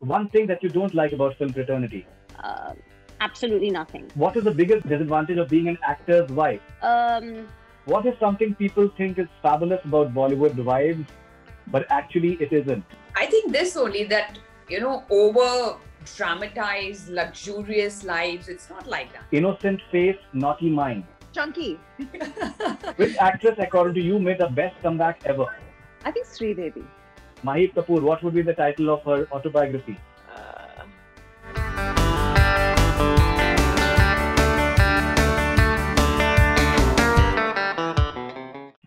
One thing that you don't like about film fraternity. Uh, absolutely nothing. What is the biggest disadvantage of being an actor's wife? Um, What is something people think is fabulous about Bollywood wives, but actually it isn't? I think this only that, you know, over dramatized, luxurious lives, it's not like that. Innocent face, naughty mind. Chunky. Which actress, according to you, made the best comeback ever? I think Sri Maheep Kapoor, what would be the title of her autobiography? Uh,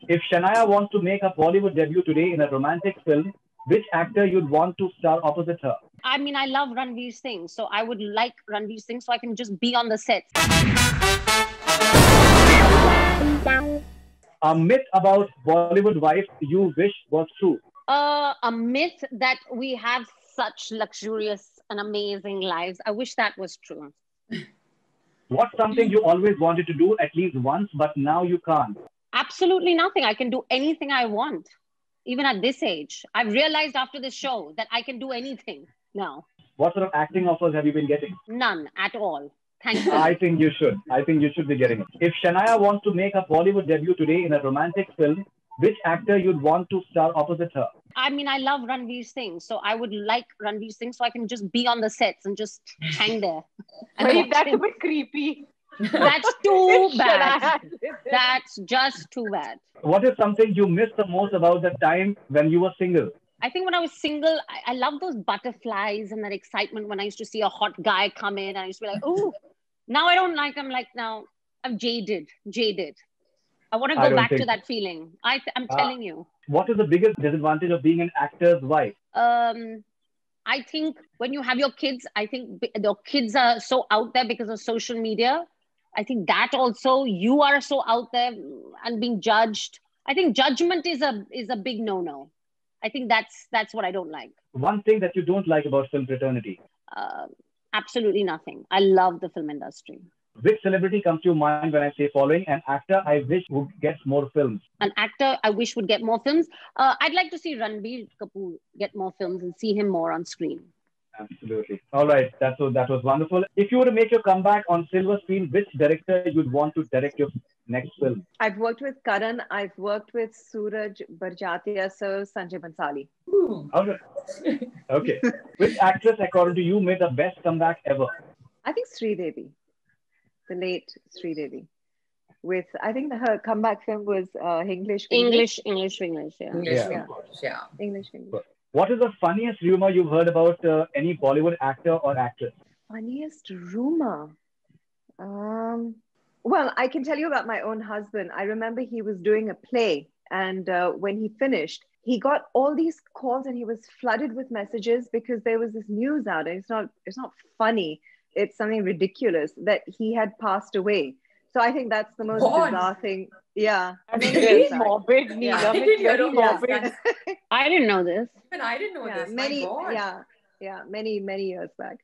If Shanaya wants to make a Bollywood debut today in a romantic film, which actor you'd want to star opposite her? I mean, I love Ranveer Singh, so I would like Ranveer Singh so I can just be on the set. A myth about Bollywood wives you wish was true. Uh, a myth that we have such luxurious and amazing lives. I wish that was true. What's something you always wanted to do at least once, but now you can't? Absolutely nothing. I can do anything I want, even at this age. I've realized after this show that I can do anything now. What sort of acting offers have you been getting? None at all. Thank you. I think you should. I think you should be getting it. If Shanaya wants to make a Bollywood debut today in a romantic film, which actor you'd want to star opposite her? I mean, I love Ranveer Singh, so I would like Ranveer Singh so I can just be on the sets and just hang there. And Wait, watch that's a bit creepy. That's too bad. That's just too bad. What is something you miss the most about the time when you were single? I think when I was single, I, I love those butterflies and that excitement when I used to see a hot guy come in. And I used to be like, oh, now I don't like him. Like now I'm jaded, jaded. I want to go back to that feeling. I, I'm Ah. telling you. What is the biggest disadvantage of being an actor's wife? um, I think when you have your kids, I think your kids are so out there because of social media. I think that also you are so out there and being judged. I think judgment is a is a big no no. I think that's that's what I don't like. One thing that you don't like about film fraternity. Uh, absolutely nothing. I love the film industry. Which celebrity comes to your mind when I say following? An actor I wish would get more films. An actor I wish would get more films. Uh, I'd like to see Ranbir Kapoor get more films and see him more on screen. Absolutely. All right. That was that was wonderful. If you were to make your comeback on silver screen, which director you'd want to direct your next film? I've worked with Karan. I've worked with Suraj Barjatya, so Sanjay Bhansali. Ooh. All right. Okay. which actress, according to you, made the best comeback ever? I think Sridevi, the late Sridevi. With I think her comeback film was uh, English. English, English, English. Yeah. English, Yeah. of course, yeah. English. English. What is the funniest rumor you've heard about uh, any Bollywood actor or actress? Funniest rumor. Um, well, I can tell you about my own husband. I remember he was doing a play, and uh, when he finished, he got all these calls, and he was flooded with messages because there was this news out, and it's not it's not funny. It's something ridiculous that he had passed away. So I think that's the most God. bizarre thing. Yeah. I mean, Many very morbid, Yeah. Neelam. I didn't It's very morbid. that. I didn't know this. Even I didn't know yeah, this. many, yeah, yeah, many, many years back.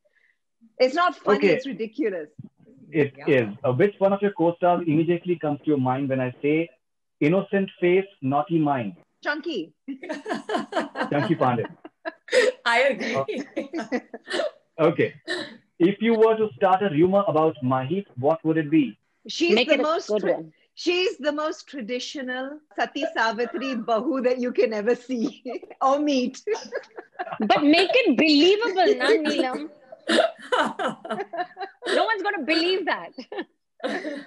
It's not funny, Okay. it's ridiculous. It Yeah. is. Uh, which one of your co-stars immediately comes to your mind when I say innocent face, naughty mind? Chunky. Chunky Pandey. I agree. Okay. If you were to start a rumor about Maheep, what would it be? She's Make the it most good tra- one. she's the most traditional Sati Savitri Bahu that you can ever see or meet. But make it believable, na Neelam. No one's going to believe that.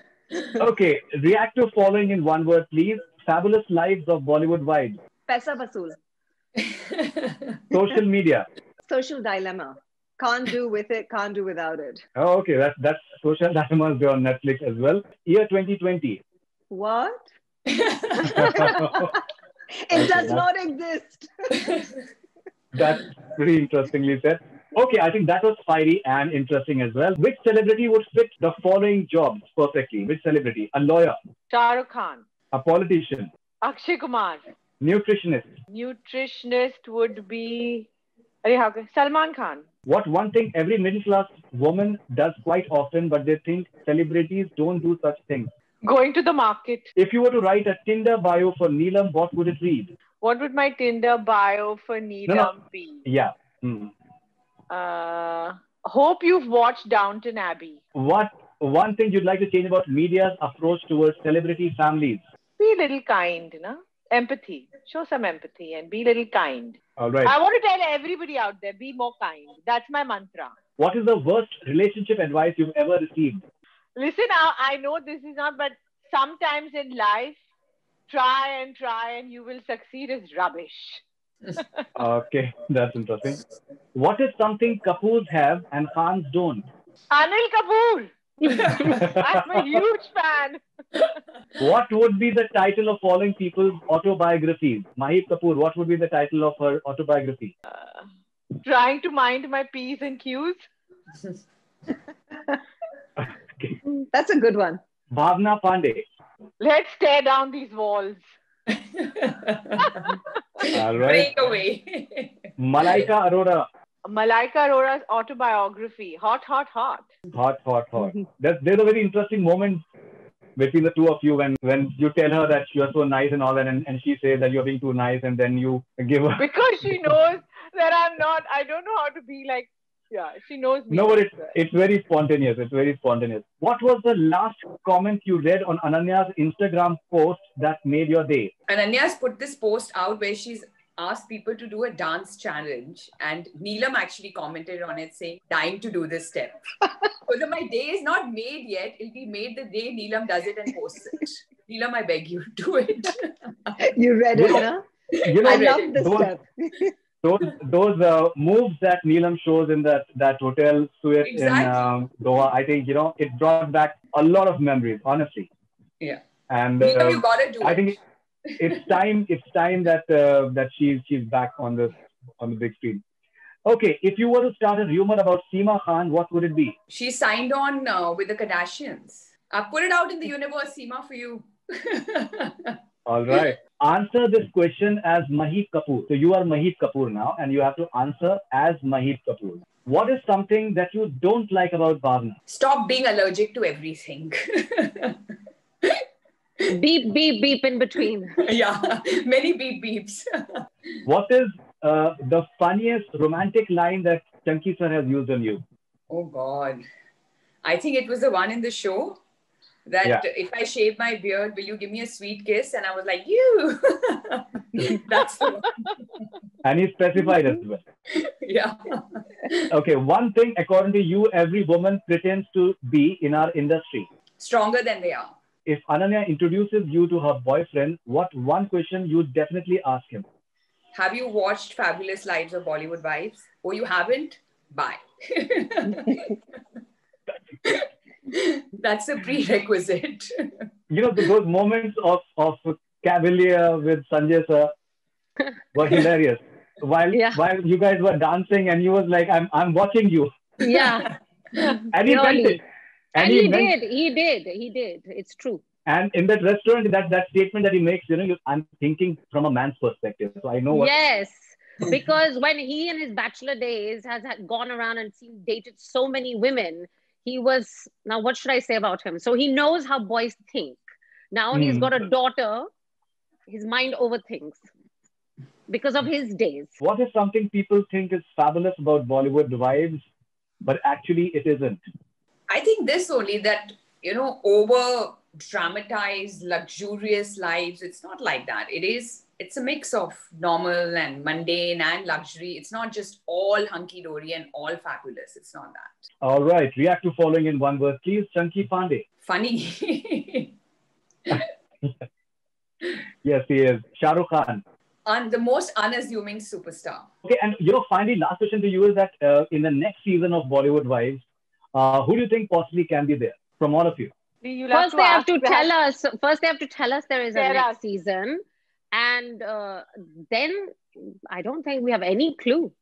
Okay. React to following in one word, please. Fabulous lives of Bollywood wives. Pesa Basul. Social media. Social dilemma. Can't do with it, can't do without it. Oh, okay. That's that's social dilemmas there on Netflix as well. Year 2020. What? Okay, It does that- not exist. That's pretty interestingly said. Okay, I think that was fiery and interesting as well. Which celebrity would fit the following jobs perfectly? Which celebrity? A lawyer, Shah Rukh Khan, a politician, Akshay Kumar, nutritionist. nutritionist would be How can- Salman Khan. What one thing every middle class woman does quite often, but they think celebrities don't do such things. Going to the market. If you were to write a Tinder bio for Neelam, what would it read? What would my Tinder bio for Neelam no. be? Yeah. Hmm. Uh, hope you've watched Downton Abbey. What one thing you'd like to change about media's approach towards celebrity families? Be a little kind, no? Empathy. Show some empathy and be a little kind. All right. I want to tell everybody out there, be more kind. That's my mantra. What is the worst relationship advice you've ever received? Listen, I, I know this is not, but sometimes in life, try and try and you will succeed is rubbish. Okay, that's interesting. What is something Kapoors have and Khans don't? Anil Kapoor. I'm a huge fan. What would be the title of following people's autobiographies? Maheep Kapoor, what would be the title of her autobiography? Uh, trying to mind my P's and Q's. Okay. That's a good one. Bhavna Pandey. Let's tear down these walls. All right. Break away. Malaika Arora. Malaika Arora's autobiography. Hot, hot, hot. Hot, hot, hot. There's, there's a very interesting moment between the two of you when, when you tell her that you're so nice and all that, and, and she says that you're being too nice, and then you give her. Because she knows that I'm not, I don't know how to be like, yeah, she knows me. No, but it's, it's very spontaneous. It's very spontaneous. What was the last comment you read on Ananya's Instagram post that made your day? Ananya's put this post out where she's asked people to do a dance challenge, and Neelam actually commented on it saying, "Dying to do this step." so my day is not made yet. It'll be made the day Neelam does it and posts it. Neelam, I beg you, do it. You read it, huh? You know, I love this Those- step. those those uh, moves that Neelam shows in that that hotel suite Exactly. in um, Doha, I think you know it brought back a lot of memories, honestly. Yeah. And Neelam, uh, you gotta do I it. think it's time. It's time that uh, that she's she's back on the on the big screen. Okay, if you were to start a rumor about Seema Khan, what would it be? she signed on uh, with the Kardashians. I put it out in the universe, Seema, for you. All right. Answer this question as Maheep Kapoor. So you are Maheep Kapoor now, and you have to answer as Maheep Kapoor. What is something that you don't like about Bhavna? Stop being allergic to everything. beep, beep, beep in between. yeah, many beep beeps. What is uh, the funniest romantic line that Chunky sir has used on you? Oh God. I think it was the one in the show that Yeah. if I shave my beard, will you give me a sweet kiss? And I was like, you. That's the one. And he specified as well. Yeah. Okay, one thing according to you, every woman pretends to be in our industry. Stronger than they are. If Ananya introduces you to her boyfriend, what one question you definitely ask him? Have you watched Fabulous Lives of Bollywood Wives? Or you haven't? Bye. That's a prerequisite. You know, those moments of, of Cavalier with Sanjay sir were hilarious. While Yeah. while you guys were dancing and he was like, I'm I'm watching you. Yeah. And he meant it. And he meant- did. He did. He did. It's true. And in that restaurant, that, that statement that he makes, you know, you, I'm thinking from a man's perspective. So I know what Yes. Because when he in his bachelor days has had gone around and seen dated so many women, he was now what should I say about him? So he knows how boys think. Now he's hmm. got a daughter, his mind overthinks because of his days. what is something people think is fabulous about Bollywood wives, but actually it isn't. I think this only that, you know, over dramatized, luxurious lives, it's not like that. It is, it's a mix of normal and mundane and luxury. It's not just all hunky dory and all fabulous. It's not that. All right, react to following in one word, please. Chunky Pandey. Funny. Yes, he is. Shah Rukh Khan. and the most unassuming superstar. Okay, and you know, finally, last question to you is that uh, in the next season of Bollywood Wives, uh, who do you think possibly can be there from all of you? You'll First, they have ask- to tell us. First, they have to tell us there is a Tell next us. season, and uh, then I don't think we have any clue.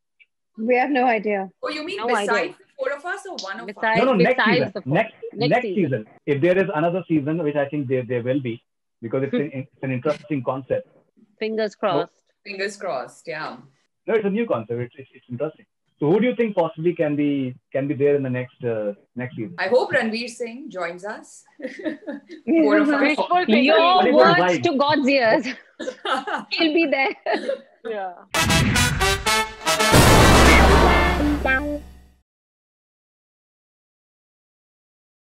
We have no idea. Oh, you mean No besides idea. the four of us or one of Besides- us? No, no, next besides season. the four. Next, Next next, season. season. If there is another season, which I think there, there will be, because it's, an, it's an interesting concept. Fingers crossed. Fingers crossed. Yeah. No, it's a new concept. It's, it's, it's interesting. So, who do you think possibly can be can be there in the next uh, next season? I hope Ranveer Singh joins us. Four of us. Wishful thinking. Your words to God's ears. He'll be there. Yeah. Bye.